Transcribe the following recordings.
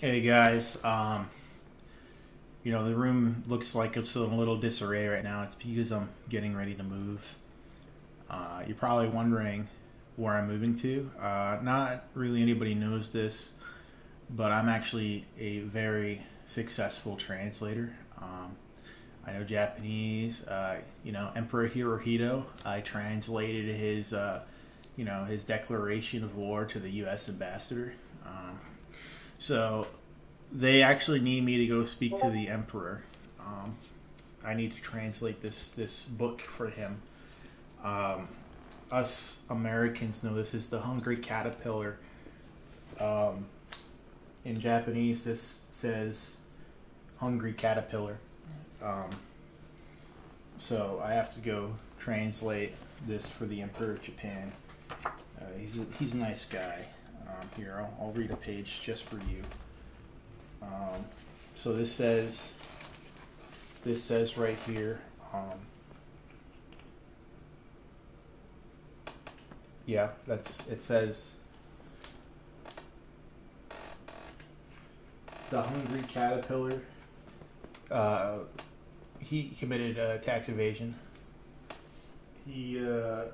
Hey guys, um, you know the room looks like it's in a little disarray right now. It's because I'm getting ready to move. Uh, you're probably wondering where I'm moving to. Uh, not really anybody knows this, but I'm actually a very successful translator. Um, I know Japanese. Uh, you know Emperor Hirohito. I translated his, uh, you know, his declaration of war to the U.S. ambassador. Um, so they actually need me to go speak to the emperor. Um, I need to translate this this book for him. Um, us Americans know this is the hungry caterpillar. Um, in Japanese, this says hungry caterpillar. Um, so I have to go translate this for the Emperor of Japan. Uh, he's a, he's a nice guy. Here, I'll, I'll read a page just for you. Um, so this says, this says right here, um, yeah, that's, it says, the hungry caterpillar, uh, he committed uh, tax evasion. He, uh,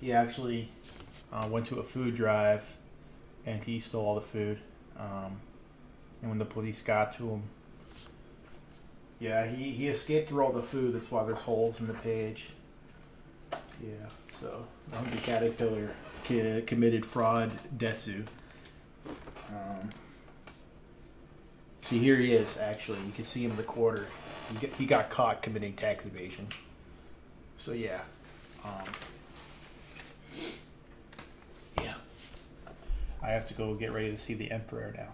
he actually uh, went to a food drive and he stole all the food. Um, and when the police got to him, yeah, he, he escaped through all the food. That's why there's holes in the page. Yeah, so the Hungry Caterpillar committed fraud desu. Um, see, here he is, actually. You can see him in the quarter. He got, he got caught committing tax evasion. So, yeah. Um, I have to go get ready to see the Emperor now.